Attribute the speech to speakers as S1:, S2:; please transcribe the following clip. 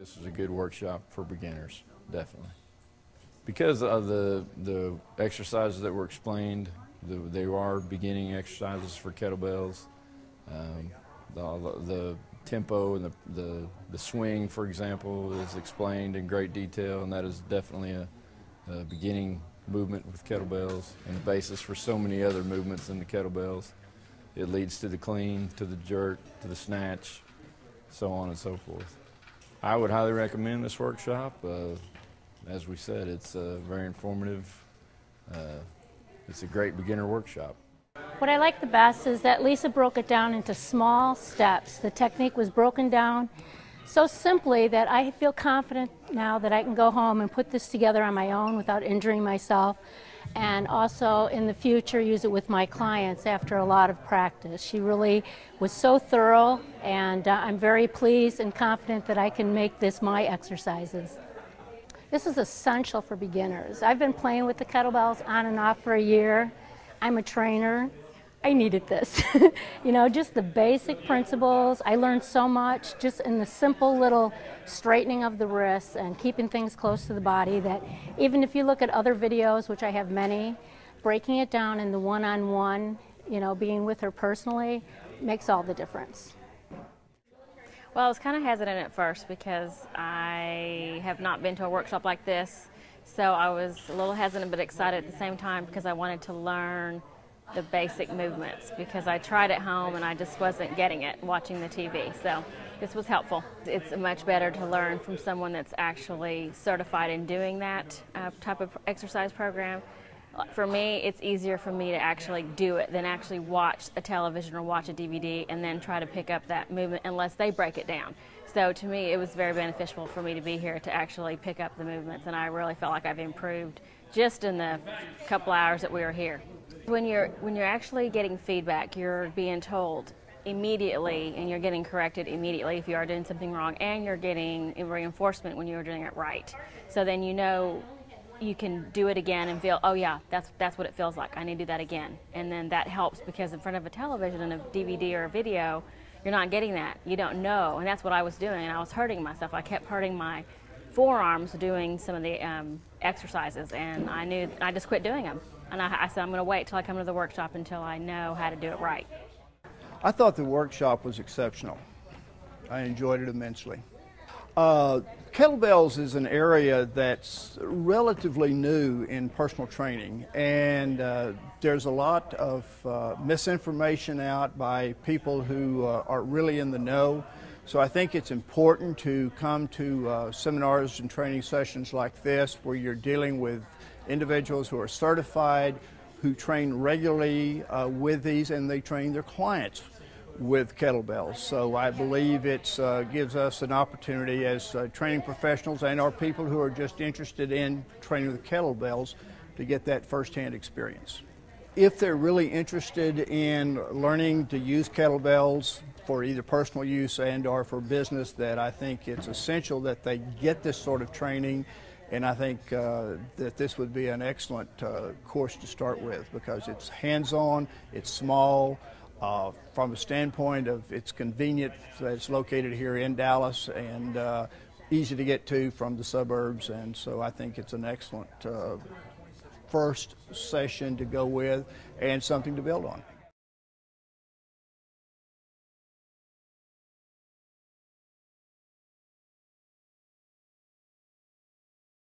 S1: This is a good workshop for beginners, definitely. Because of the, the exercises that were explained, the, they are beginning exercises for kettlebells. Um, the, the tempo and the, the, the swing, for example, is explained in great detail, and that is definitely a, a beginning movement with kettlebells and the basis for so many other movements in the kettlebells. It leads to the clean, to the jerk, to the snatch, so on and so forth. I would highly recommend this workshop. Uh, as we said, it's uh, very informative. Uh, it's a great beginner workshop.
S2: What I like the best is that Lisa broke it down into small steps. The technique was broken down so simply that I feel confident now that I can go home and put this together on my own without injuring myself and also in the future use it with my clients after a lot of practice. She really was so thorough and uh, I'm very pleased and confident that I can make this my exercises. This is essential for beginners. I've been playing with the kettlebells on and off for a year. I'm a trainer I needed this. you know, just the basic principles. I learned so much just in the simple little straightening of the wrists and keeping things close to the body that even if you look at other videos, which I have many, breaking it down in the one on one, you know, being with her personally makes all the difference.
S3: Well, I was kind of hesitant at first because I have not been to a workshop like this. So I was a little hesitant but excited at the same time because I wanted to learn the basic movements because I tried at home and I just wasn't getting it watching the TV. So this was helpful. It's much better to learn from someone that's actually certified in doing that uh, type of exercise program. For me, it's easier for me to actually do it than actually watch a television or watch a DVD and then try to pick up that movement unless they break it down. So to me, it was very beneficial for me to be here to actually pick up the movements, and I really felt like I've improved just in the couple hours that we were here. When you're when you're actually getting feedback, you're being told immediately and you're getting corrected immediately if you are doing something wrong and you're getting reinforcement when you're doing it right. So then you know you can do it again and feel, oh yeah, that's that's what it feels like. I need to do that again. And then that helps because in front of a television and a DVD or a video, you're not getting that. You don't know. And that's what I was doing and I was hurting myself. I kept hurting my forearms doing some of the um, exercises and I knew I just quit doing them. And I, I said, I'm going to wait till I come to the workshop until I know how to do it right.
S4: I thought the workshop was exceptional. I enjoyed it immensely. Uh, kettlebells is an area that's relatively new in personal training, and uh, there's a lot of uh, misinformation out by people who uh, are really in the know. So I think it's important to come to uh, seminars and training sessions like this where you're dealing with individuals who are certified, who train regularly uh, with these, and they train their clients with kettlebells. So I believe it uh, gives us an opportunity as uh, training professionals and our people who are just interested in training with kettlebells to get that firsthand experience. If they're really interested in learning to use kettlebells for either personal use and or for business, that I think it's essential that they get this sort of training and I think uh, that this would be an excellent uh, course to start with because it's hands-on, it's small, uh, from a standpoint of it's convenient it's located here in Dallas and uh, easy to get to from the suburbs and so I think it's an excellent uh, first session to go with and something to build on.